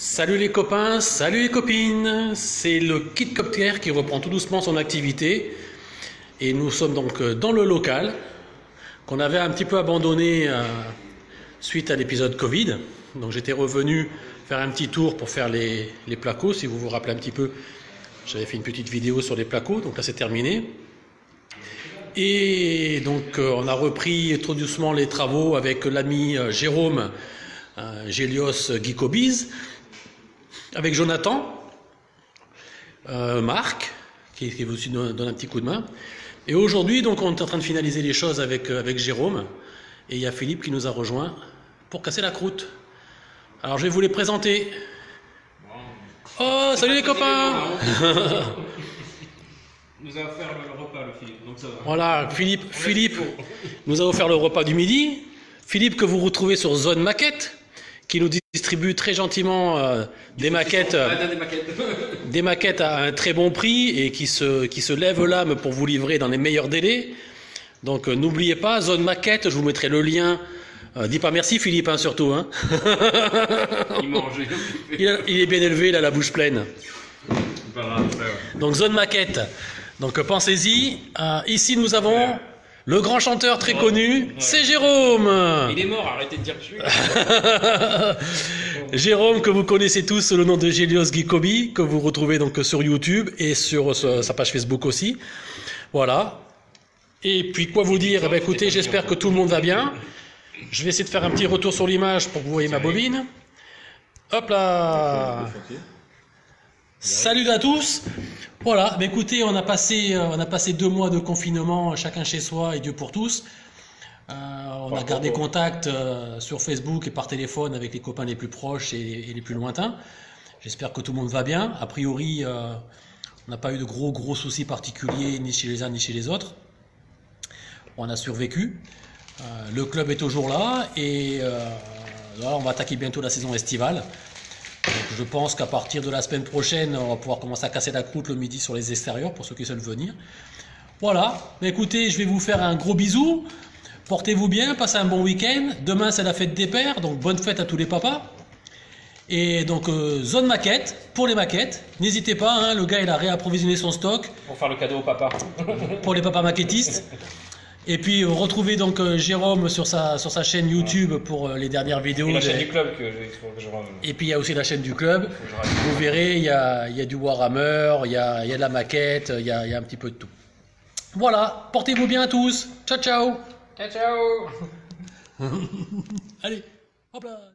Salut les copains, salut les copines, c'est le Kit Copter qui reprend tout doucement son activité. Et nous sommes donc euh, dans le local qu'on avait un petit peu abandonné euh, suite à l'épisode Covid. Donc j'étais revenu faire un petit tour pour faire les, les placos, si vous vous rappelez un petit peu, j'avais fait une petite vidéo sur les placos, donc là c'est terminé. Et donc euh, on a repris tout doucement les travaux avec l'ami Jérôme Gélios Guicobiz, avec Jonathan, euh, Marc, qui, qui vous donne, donne un petit coup de main. Et aujourd'hui, donc, on est en train de finaliser les choses avec, euh, avec Jérôme. Et il y a Philippe qui nous a rejoint pour casser la croûte. Alors, je vais vous les présenter. Oh, salut les copains nous a offert le repas, le Philippe, donc ça va. Voilà, Philippe, Philippe nous a offert le repas du midi. Philippe que vous retrouvez sur Zone Maquette, qui nous distribue très gentiment euh, des maquettes. euh, des maquettes. des maquettes à un très bon prix et qui se, qui se lèvent l'âme pour vous livrer dans les meilleurs délais. Donc euh, n'oubliez pas, zone maquette, je vous mettrai le lien. Euh, dis pas merci Philippe, hein, surtout. Hein. Il mangeait. Il, a- il est bien élevé, il a la bouche pleine. Donc zone maquette. Donc pensez-y. Ici nous avons le grand chanteur très connu, c'est Jérôme. Il est mort, arrêtez de dire que je suis. Jérôme, que vous connaissez tous sous le nom de Gélios Guicobi, que vous retrouvez donc sur YouTube et sur euh, sa page Facebook aussi. Voilà. Et puis quoi vous dire? Eh ben, Écoutez, j'espère que tout le monde va bien. Je vais essayer de faire un petit retour sur l'image pour que vous voyez ma bobine. Hop là Salut à tous Voilà, ben écoutez, on a, passé, euh, on a passé deux mois de confinement, chacun chez soi et Dieu pour tous. Euh, on a gardé contact euh, sur Facebook et par téléphone avec les copains les plus proches et, et les plus lointains. J'espère que tout le monde va bien. A priori, euh, on n'a pas eu de gros gros soucis particuliers ni chez les uns ni chez les autres. On a survécu. Euh, le club est toujours là et euh, là, on va attaquer bientôt la saison estivale. Donc, je pense qu'à partir de la semaine prochaine, on va pouvoir commencer à casser la croûte le midi sur les extérieurs pour ceux qui veulent venir. Voilà. Mais écoutez, je vais vous faire un gros bisou. Portez-vous bien, passez un bon week-end. Demain, c'est la fête des pères, donc bonne fête à tous les papas. Et donc, euh, zone maquette, pour les maquettes. N'hésitez pas, hein, le gars, il a réapprovisionné son stock Pour faire le cadeau au papa. pour les papas maquettistes. Et puis, euh, retrouvez donc euh, Jérôme sur sa, sur sa chaîne YouTube pour euh, les dernières vidéos. Et la chaîne du club que je Et puis, il y a aussi la chaîne du club. Vous verrez, il y a, y a du Warhammer, il y a, y a de la maquette, il y a, y a un petit peu de tout. Voilà, portez-vous bien tous. Ciao, ciao. Ciao, ciao Allez, hop là.